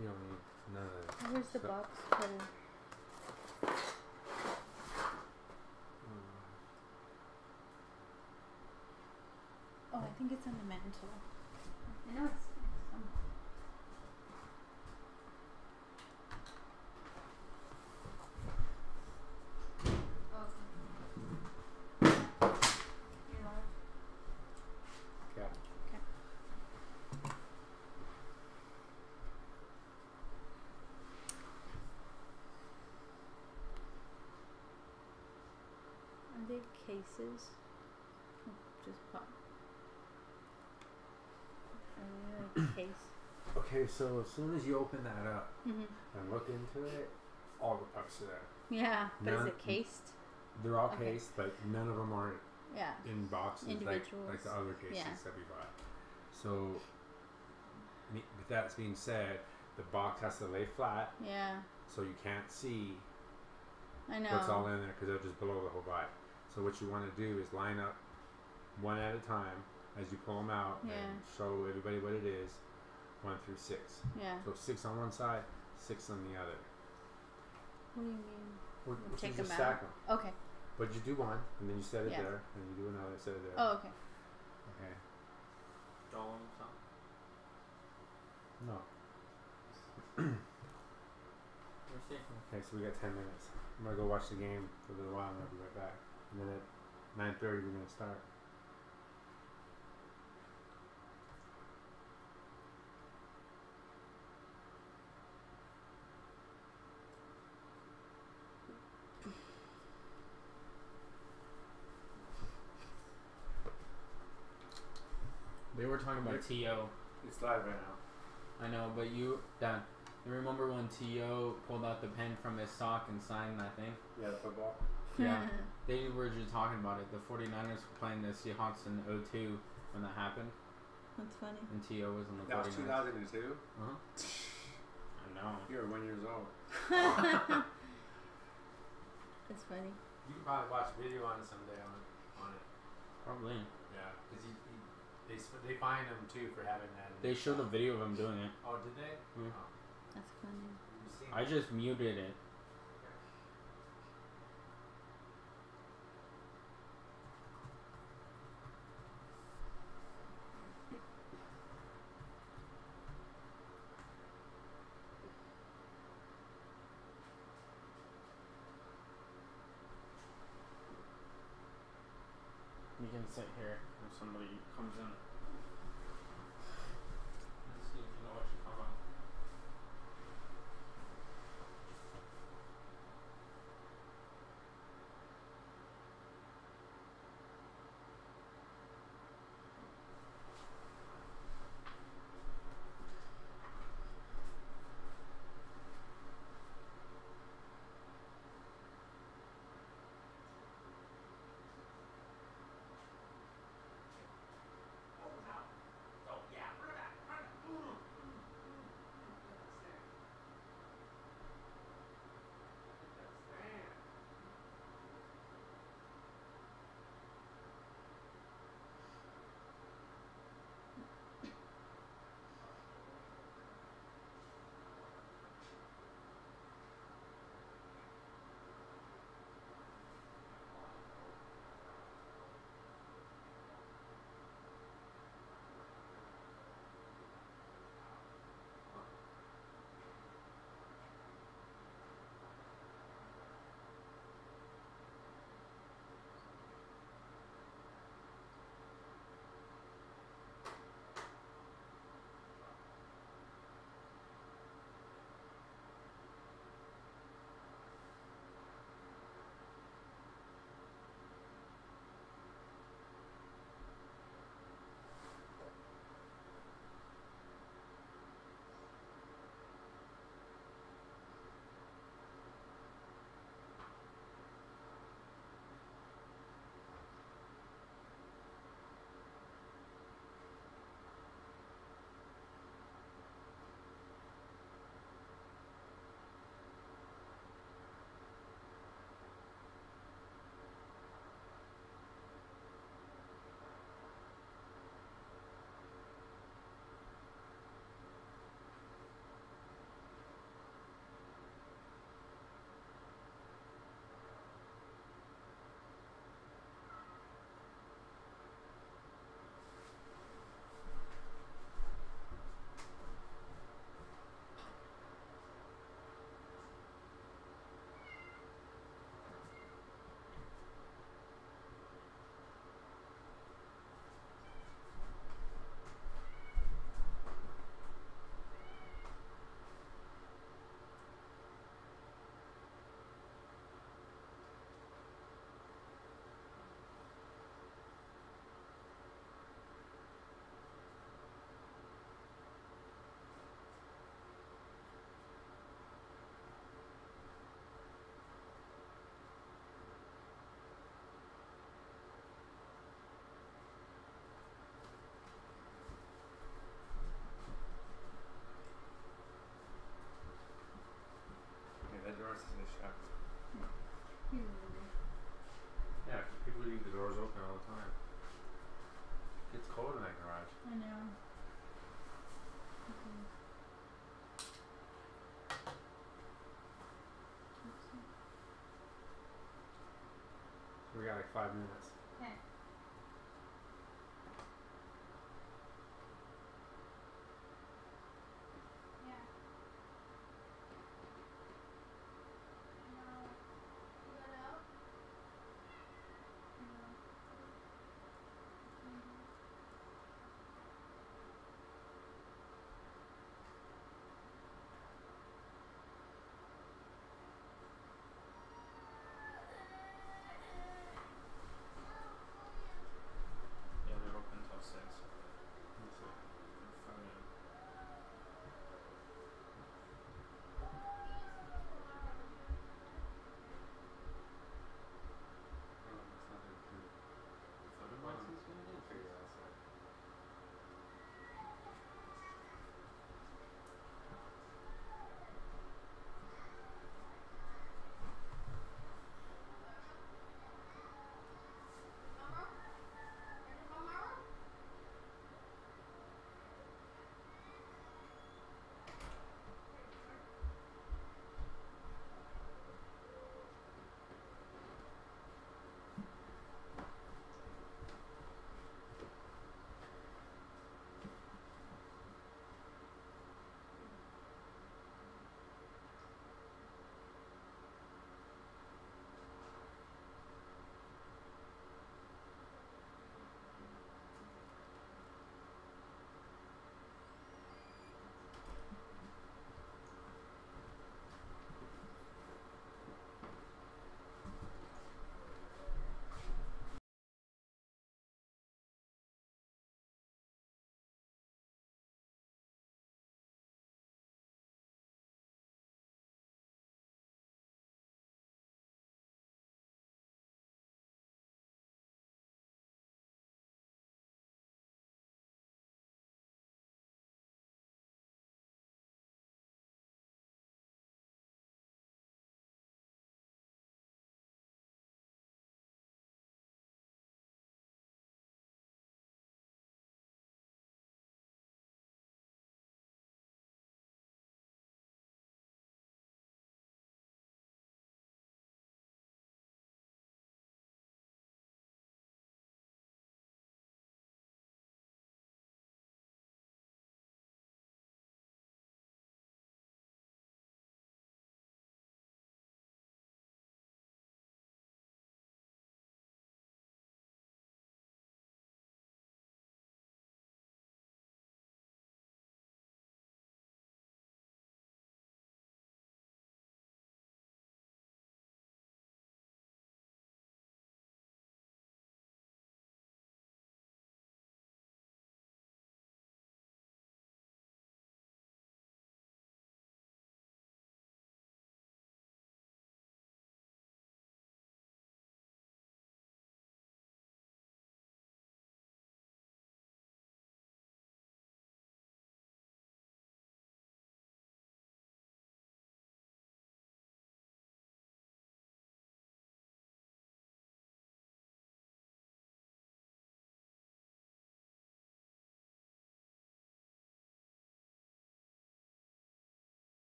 You don't need none of this. Where's the So- box cutter? Mm. Oh, I think it's on the mantle. I know it's some. Oh, okay. You're live. Yeah. Are they cases? Oh, just pop. Are they like case? Okay, so as soon as you open that up Mm-hmm. and look into it, all the pucks are there. Yeah, but is it cased? They're all Okay. cased, but none of them are Yeah. in boxes like, like the other cases Yeah. that we bought. So, me- with that being said, the box has to lay flat Yeah. so you can't see I know. what's all in there because it'll just blow the whole vibe. So what you want to do is line up one at a time as you pull them out Yeah. and show everybody what it is, one through six. Yeah. So six on one side, six on the other. What do you mean? Which, We'll which take them just stack out. them. Okay. But you do one, and then you set it Yeah. there, and you do another, set it there. Oh, okay. Okay. Golem something. No. We're. Okay, so we got ten minutes. I'm gonna go watch the game for a little while, and I'll be right back. And then at nine thirty, we're gonna start. They were talking about To. It's live right now. I know, but you, Dan, you remember when T.O. pulled out the pen from his sock and signed that thing? Yeah, the football. Yeah. They were just talking about it. The 49ers were playing the Seahawks in 02 when that happened, That's funny. and T.O. was on the That was 49ers. 2002. Uh-huh. I know. You were one years old. That's funny. You can probably watch a video on it someday on it. On it. Probably. Yeah, because he, he, they sp- they fined him too for having that. They his showed a video of him doing it. Oh, did they? Mm. Oh, That's funny. I just muted it. I know. Okay. We got like five minutes.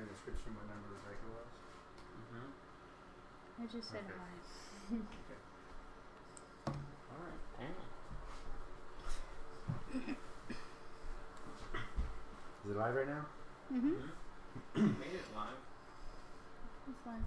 In the description what number the cycle was? Mm-hmm. I just said Okay. hi. All right. Damn. Is it live right now? Mm-hmm. Made it live. It's fine.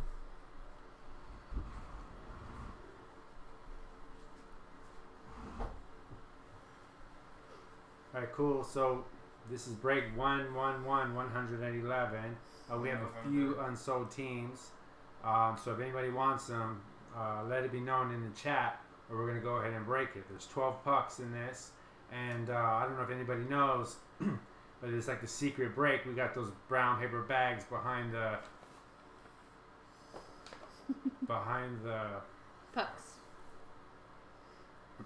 All right, cool. So this is break one, one, one, one hundred and eleven. Uh, we have a few unsold teams. Um, so if anybody wants them, uh, let it be known in the chat, or we're gonna go ahead and break it. There's twelve pucks in this, and uh, I don't know if anybody knows, but it's like the secret break. We got those brown paper bags behind the behind the Pucks.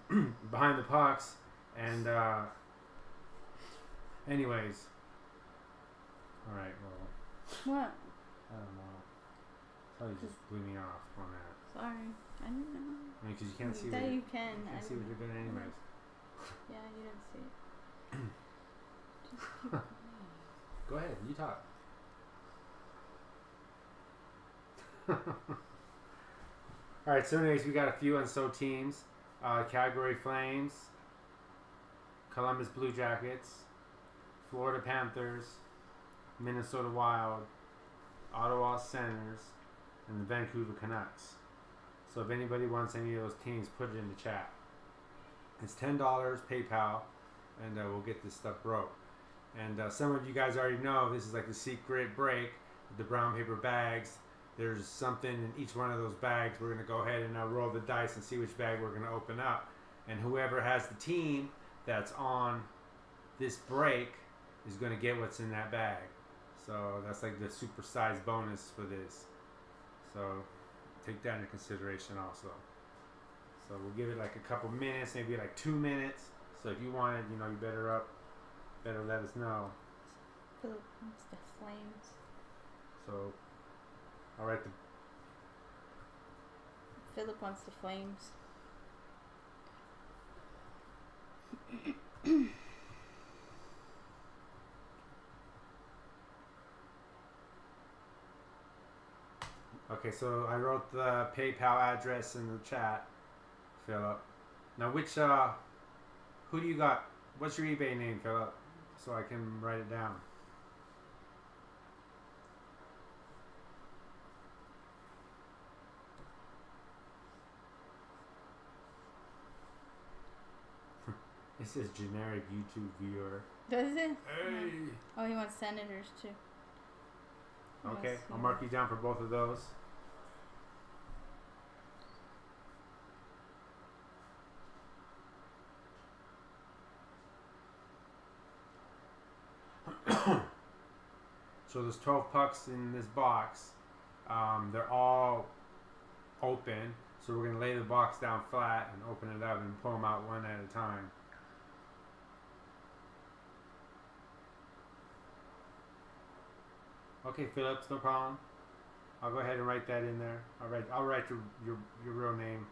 behind the pucks and uh anyways all right well What? i don't know so you just blew me off on that Sorry. I didn't know. I mean, 'cause you can't see that what, you you can. can't I see what you're doing anyways Yeah, you didn't see it. Go ahead you talk all right so anyways we got a few unsold teams uh calgary flames columbus blue jackets florida panthers minnesota wild ottawa senators and the vancouver canucks. So if anybody wants any of those teams put it in the chat. It's $10 paypal and uh, we'll get this stuff broke. And uh, some of you guys already know this is like the secret break the brown paper bags. There's something in each one of those bags. We're going to go ahead and uh, roll the dice and see which bag we're going to open up. And whoever has the team that's on this break is going to get what's in that bag. So that's like the super size bonus for this. So take that into consideration also. So we'll give it like a couple minutes maybe like two minutes. So if you want it you know you better up better let us know. Philip wants the flames. so all right the Philip wants the flames. Okay, so I wrote the PayPal address in the chat, Philip. Now, which uh, who do you got? What's your eBay name, Philip? So I can write it down. It says generic YouTube viewer. Does it? Hey. Oh, he wants senators too. Okay, wants- I'll mark you down for both of those. so there's 12 pucks in this box. Um, they're all open. So we're gonna lay the box down flat and open it up and pull them out one at a time. Okay, Phillips, no problem. I'll go ahead and write that in there. I'll write I'll write your your, your real name.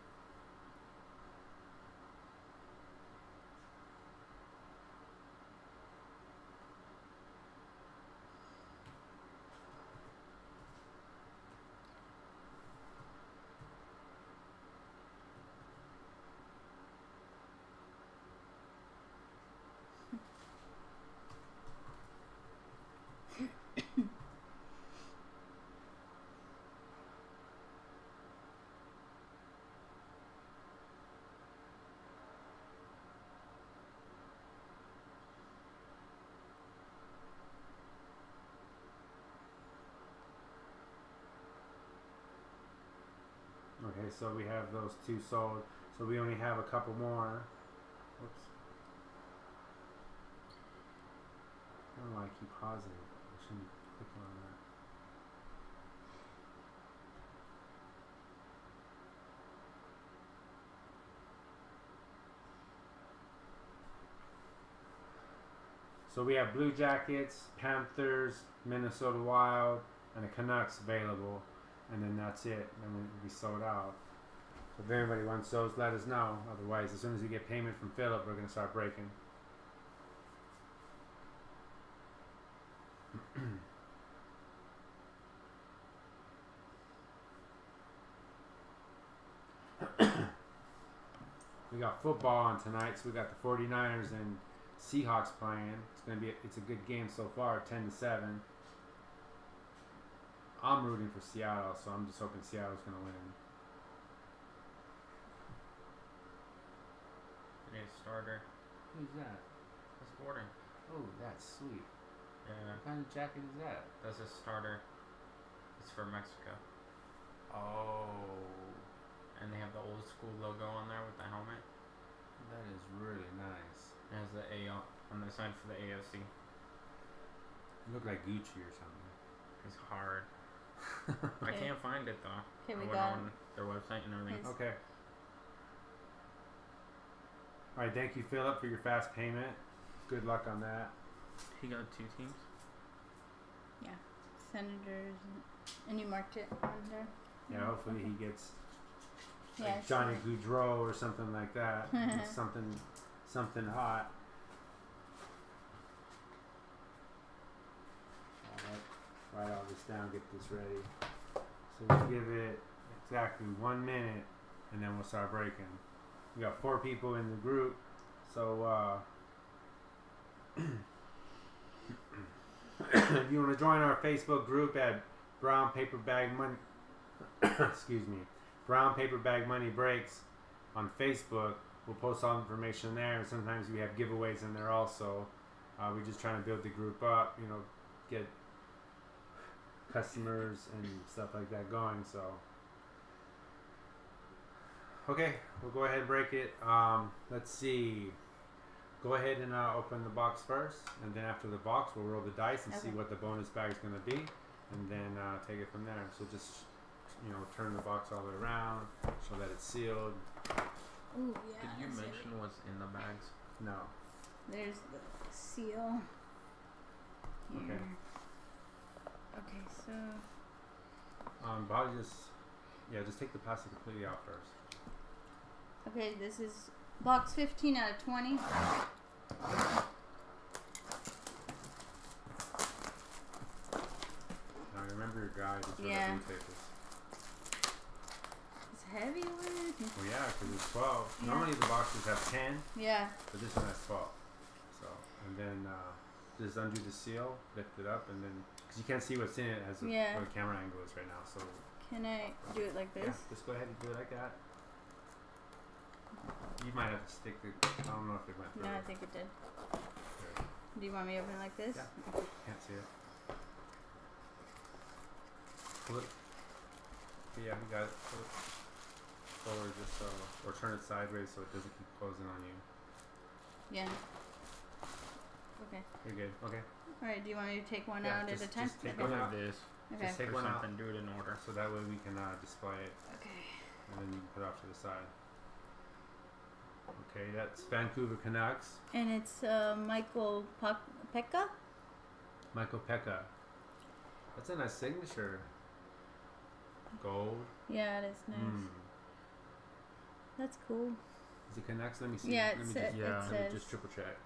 Okay, so we have those two sold. So we only have a couple more. Whoops. I don't know why I keep pausing. I shouldn't be clicking on that. So we have Blue Jackets, Panthers, Minnesota Wild, and the Canucks available and then that's it. Then we, we sold out. If anybody wants those, let us know. Otherwise, as soon as we get payment from Philip, we're going to start breaking. we got football on tonight, so we got the 49ers and Seahawks playing. It's going to be a, it's a good game so far, 10 to 7. I'm rooting for Seattle, so I'm just hoping Seattle's gonna win. Today's starter. Who's that? That's Gordon. Oh, that's sweet. Yeah, What kind of jacket is that? that's his starter. It's for Mexico. Oh, And they have the old school logo on there with the helmet. that is really nice. It has the A on on the side for the AFC. You look like Gucci or something. It's hard. I can't find it though. Okay, I we went got on their website and everything. His- Okay. All right, thank you, Philip, for your fast payment. Good luck on that. He got two teams. Yeah, Senators, and, and you marked it on there. Yeah, hopefully he gets like I see Johnny. Gaudreau or something like that. Something, something hot. Alright, write all this down, get this ready. So we'll give it exactly one minute, and then we'll start breaking. We got four people in the group, so uh, if you want to join our Facebook group at Brown Paper Bag Money, excuse me, Brown Paper Bag Money Breaks on Facebook. We'll post all information there, and sometimes we have giveaways in there also. Uh, we're just trying to build the group up, you know, get customers and stuff like that going. So, okay, we'll go ahead and break it. Um, let's see. Go ahead and uh, open the box first, and then after the box, we'll roll the dice and see what the bonus bag is going to be, and then uh, take it from there. So just you know, turn the box all the way around, so that it's sealed. Ooh, yeah. Did you I see it. mention what's in the bags? No. There's the seal. Here. Okay. Okay, so Um, probably just yeah, just take the plastic completely out first. okay, this is box 15 out of 20. Now remember your guide. It's yeah. It's heavy wood. Well, yeah, because it's twelve. Yeah. Normally the boxes have ten, Yeah. but this one has twelve. So and then uh, just undo the seal, lift it up, and then because you can't see what's in it as of Yeah. where the camera angle is right now. So Can I do it like this? yeah, just go ahead and do it like that. You might have to stick the. I don't know if it went through. No, I think it did. There. Do you want me to open it like this? Yeah. Can't see it. Pull it. Yeah, we got it. Pull it forward just so, or turn it sideways so it doesn't keep closing on you. Yeah. Okay. You're good. Okay. All right. Do you want me to take one Yeah, out just- at a time? just take okay. one Go out. like this okay. Just take one out, something. Do it in order. so that way we can uh, display it, okay. and then you can put it off to the side. Okay, that's Vancouver Canucks. And it's uh, Michael Pak- Peca. Michael Peca. That's a nice signature. Gold. Yeah, it is nice. Mm. That's cool. Is it Canucks? Let me see. Yeah, Let me sa- just, it yeah, let me just triple check.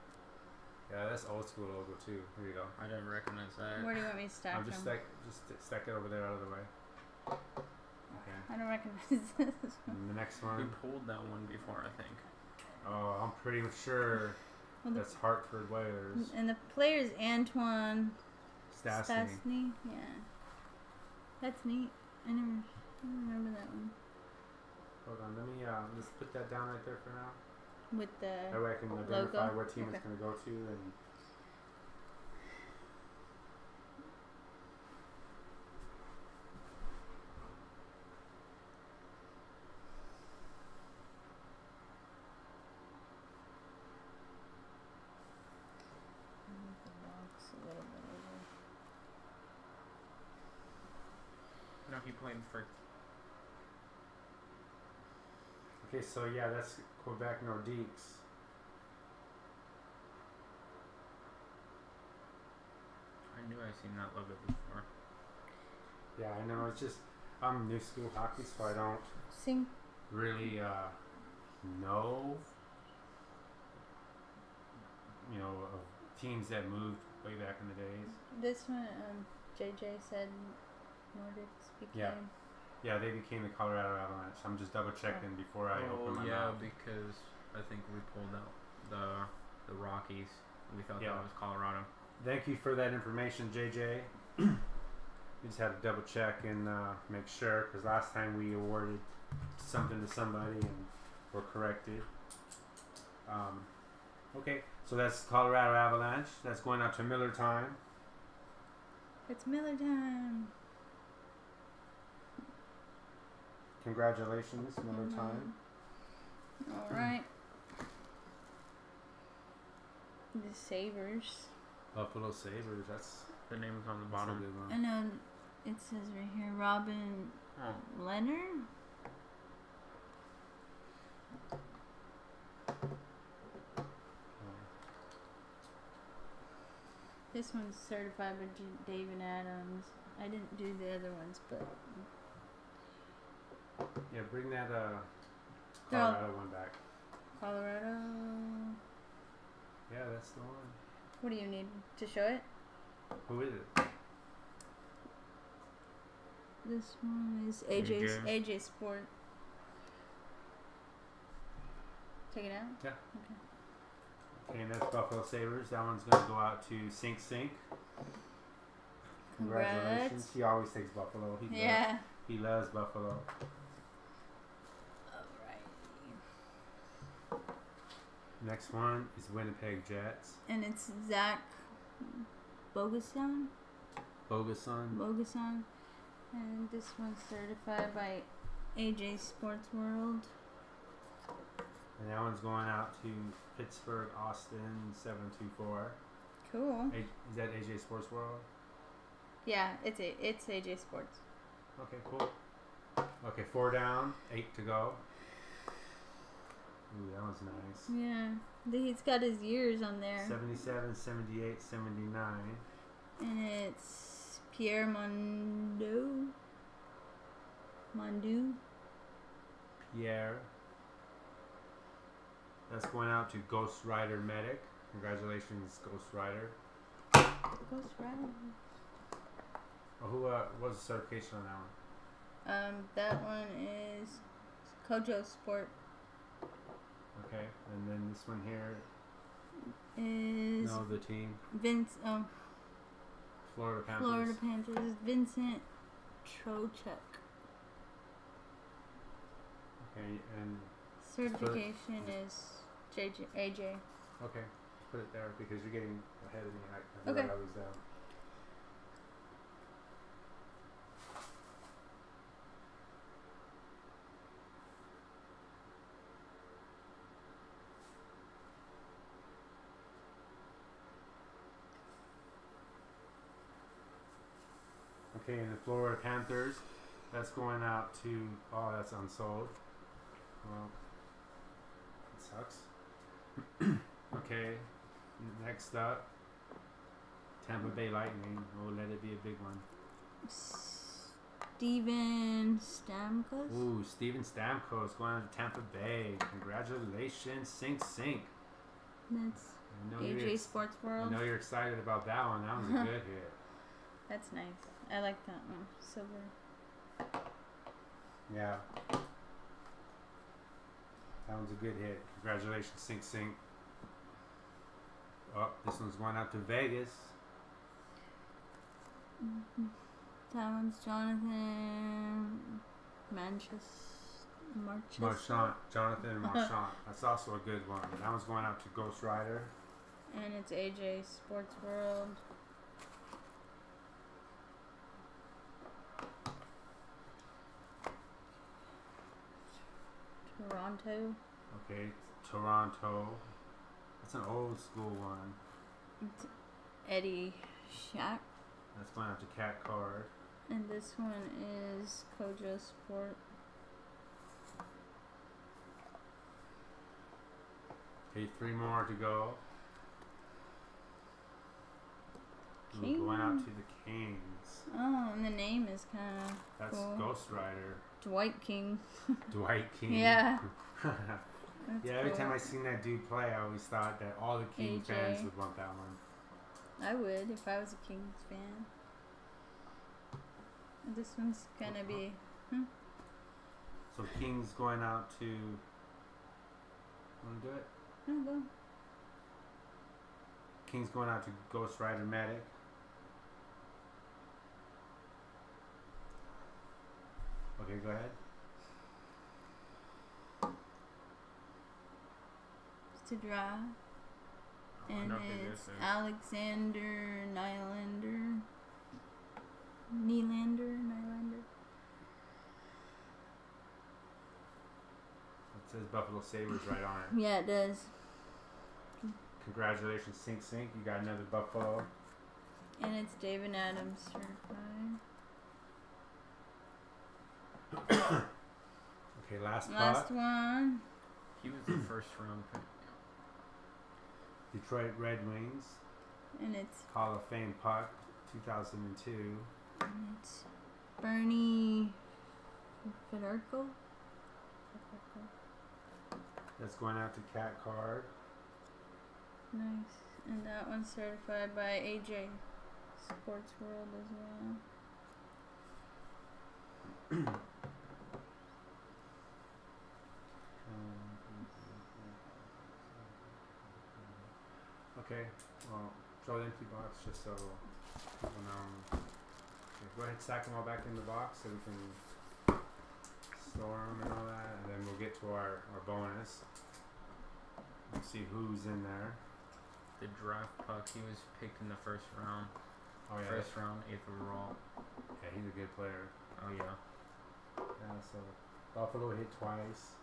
Yeah, that's old school logo too. Here you go. I didn't recognize that. Where do you want me to stack I'm just them? stack, just st- stack it over there out of the way. Okay. I don't recognize this. And the next one. We pulled that one before, I think. Oh, I'm pretty sure Well, that's Hartford Whalers. And the player is Antoine Stastny. Stastny. Yeah. That's neat. I never, I don't remember that one. Hold on, let me uh, just put that down right there for now. With the. That way I can identify Logo? what team it's going to go to and. move the box a little bit over. No, he played for. Okay, so yeah, that's Quebec Nordiques. I knew I seen that logo before. Yeah, I know. It's just I'm new school hockey, so I don't Sing. really uh, know. You know, of teams that moved way back in the days. This one, um, JJ said Nordiques became. Yeah. Yeah, they became the Colorado Avalanche. I'm just double checking before I oh open my yeah, mouth. because I think we pulled out the the Rockies. We thought Yeah. that was Colorado. Thank you for that information, JJ. we just had to double check and uh, make sure because last time we awarded something to somebody and were corrected. Um, okay, so that's Colorado Avalanche. That's going out to Miller Time. It's Miller time. Congratulations, Miller mm-hmm. Time. All right. The Savers. Buffalo Sabres. That's, The name is on the that's a bottom. good I know it says right here Robin Oh, Leonard. This one's certified by J- David Adams. I didn't do the other ones, but Yeah, bring that uh, Colorado one back. Colorado. Yeah, that's the one. What do you need to show it? Who is it? This one is AJ's AJ. Sport. Take it out. Yeah. Okay. Okay, and that's Buffalo Sabres. That one's going to go out to Sink Sink. Congratulations. Congrats. He always takes Buffalo. He Loves, Yeah. he loves Buffalo. Next one is Winnipeg Jets. And it's Zach Bogosian. Bogosian. Bogosian. And this one's certified by AJ Sports World. And that one's going out to Pittsburgh, Austin, 724. Cool. A- is that AJ Sports World? Yeah, it's a it's AJ Sports. Okay, cool. Okay, four down, eight to go. Ooh, that was nice. Yeah. He's got his years on there. 77, 78, 79. And it's Pierre Mondo. Mondou. Pierre. That's going out to Ghost Rider Medic. Congratulations, Ghost Rider. Ghost Rider. Oh, who uh, was the certification on that one? Um, that one is Kojo Sport. Okay, and then this one here. Is No, the team. Vince? Oh, Florida Panthers. Florida Panthers. Vincent Trocheck. Okay, and Certification is JJ AJ. okay, put it there because you're getting ahead of me. I, I Okay. all these down. Okay, the Florida Panthers, that's going out to, oh, that's unsold. Well, it sucks. okay, next up, Tampa Bay Lightning. Oh, let it be a big one. Steven Stamkos. Ooh, Steven Stamkos going out to Tampa Bay. Congratulations, Sink Sink. That's AJ Sports I know you're excited about that one. That was a good hit. That's nice. I like that one. Silver. Yeah. That one's a good hit. Congratulations, Sink Sink. Oh, this one's going out to Vegas. Mhm. That one's Jonathan Manchester. Marchessault. Marchant, Jonathan Marchant. That's also a good one. That one's going out to Ghost Rider. And it's AJ Sports World. Toronto. Okay, Toronto. That's an old school one. It's Eddie Shack. That's going out to Cat Card. And this one is Kojo Sport. Okay, three more to go. Ooh, going out to the Kings. Oh, and the name is kind of That's Cool. Ghost Rider. Dwight King. Dwight King. Yeah. That's yeah, every cool. time I seen that dude play, I always thought that all the King AJ. fans would want that one. I would if I was a Kings fan. This one's gonna be hmm? So King's going out to Want to do it? No, go. King's going out to Ghost Rider Medic. Okay, go ahead. to draw. And wonder it it's is. Alexander Nylander. Nylander, Nylander. It says Buffalo Sabres right on it. Yeah, it does. Congratulations, Sink Sink. You got another Buffalo. And it's David Adams certified. Okay, last Last pot. one. He was the first round pick. Detroit Red Wings. And it's Hall of Fame puck, 2002. and it's Bernie Federko. That's going out to Cat Card. Nice. And that one's certified by AJ Sports World as well. Okay, well, show the empty box just so people know. Okay, go ahead, stack them all back in the box so we can store them and all that, and then we'll get to our, our bonus. Let's see who's in there. The draft puck, he was picked in the first round. Oh yeah, First round, eighth overall. yeah, he's a good player. Oh yeah. Yeah, so Buffalo hit twice.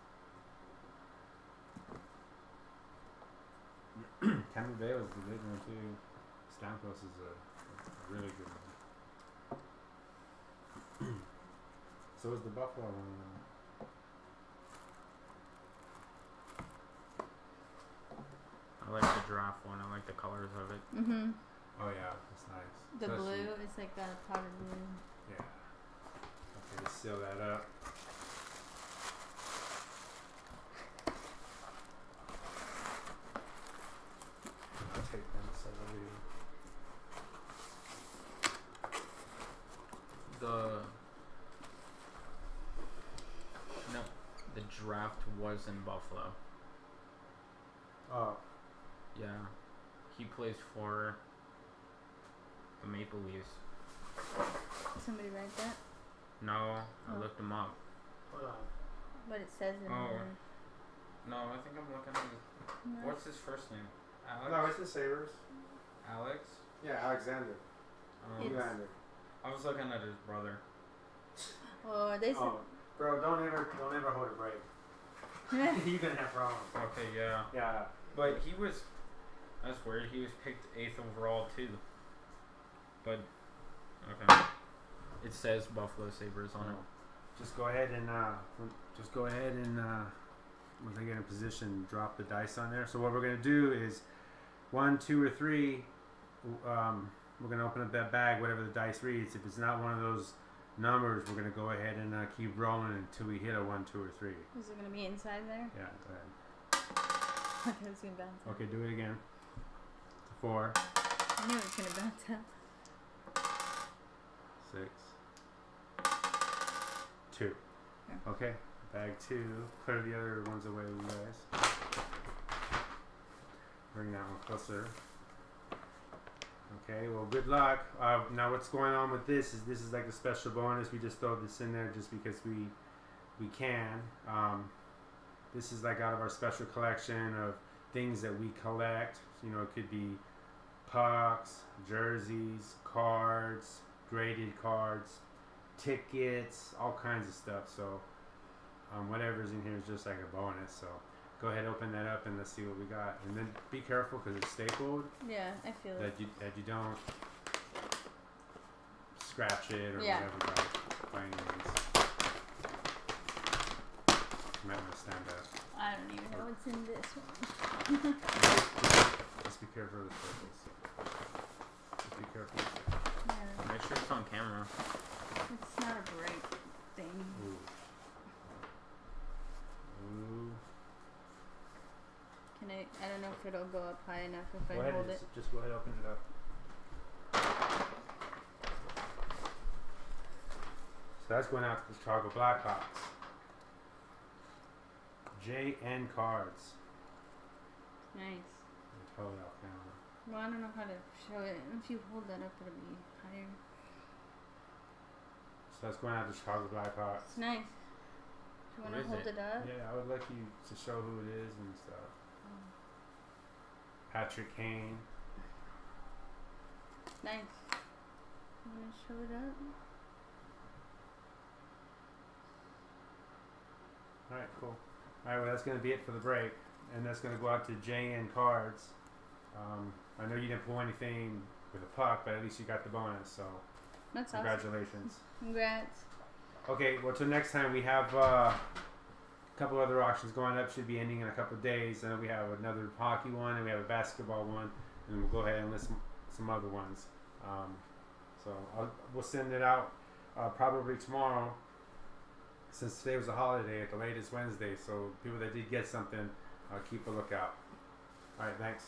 Tampa Bay was a good one too. Stamkos is a, a really good one. so is the Buffalo one. I like the draft one. I like the colors of it. Mm-hmm. Oh yeah, that's nice. The Especially- blue is like a powder blue. Yeah. Okay, let's seal that up. I'll take them so we The no, the draft was in Buffalo. Oh, Yeah, he plays for the Maple Leafs. Somebody write that? No, I Oh. looked him up. hold on. But it says in Oh. No, I think I'm looking at his. the. No. What's his first name? Alex. No, it's the Sabres. Alex. Yeah, Alexander. Um, It's- Nylander. I was looking at his brother. Oh, they said. Oh, bro, don't ever, don't ever hold a break. You're gonna have problems. Okay, yeah, Yeah. but he was. That's weird. He was picked eighth overall too. But okay, it says Buffalo Sabres on it. Just go ahead and uh, just go ahead and uh, once I get in position, drop the dice on there. So what we're gonna do is one, two, or three. Um, we're gonna open up that bag, whatever the dice reads. If it's not one of those numbers, we're gonna go ahead and uh, keep rolling until we hit a one, two, or three. Is it gonna be inside there? Yeah, go ahead. okay, it's gonna bounce. out. Okay, do it again. Four, I knew it was gonna bounce out. six, two. Yeah. Okay, bag two. Clear the other ones away, you guys. Bring that one closer. Okay, well, good luck. Uh, now, what's going on with this is this is like a special bonus. We just throw this in there just because we we can. Um, this is like out of our special collection of things that we collect. You know, it could be pucks, jerseys, cards, graded cards, tickets, all kinds of stuff. So, um, whatever's in here is just like a bonus. So, go ahead, open that up, and let's see what we got. And then be careful because it's stapled Yeah, I feel it. that you that you don't scratch it or Yeah. whatever by, by any means. You might want to stand up. I don't even know what's in this one. Just be careful of the circles. Just be careful. Yeah, Make sure it's on camera. it's not a bright thing. Ooh. Ooh. Can I? I don't know if it'll go up high enough if Go I ahead, hold just, it. just go ahead, open it up. So that's going out to the Chicago Blackhawks. JN Cards. Nice. Hold it off camera. Well, I don't know how to show it. If you hold that up, it'll be higher. So that's going out to the Chicago Blackhawks. It's nice. Do you want to hold it? it, up? Yeah, I would like you to show who it is and stuff. Patrick Kane. Nice. You want to show it up? All right, cool. All right, well, that's going to be it for the break, and that's going to go out to JN Cards. Um, I know you didn't pull anything with a puck, but at least you got the bonus, so That's awesome. congratulations. Congrats. Okay, well, till next time, we have uh, couple other auctions going up. Should be ending in a couple of days. And we have another hockey one, and we have a basketball one, and we'll go ahead and list some, some other ones. Um, so I'll, we'll send it out uh, probably tomorrow, since today was a holiday at the latest Wednesday. So people that did get something, uh, keep a lookout. All right, thanks.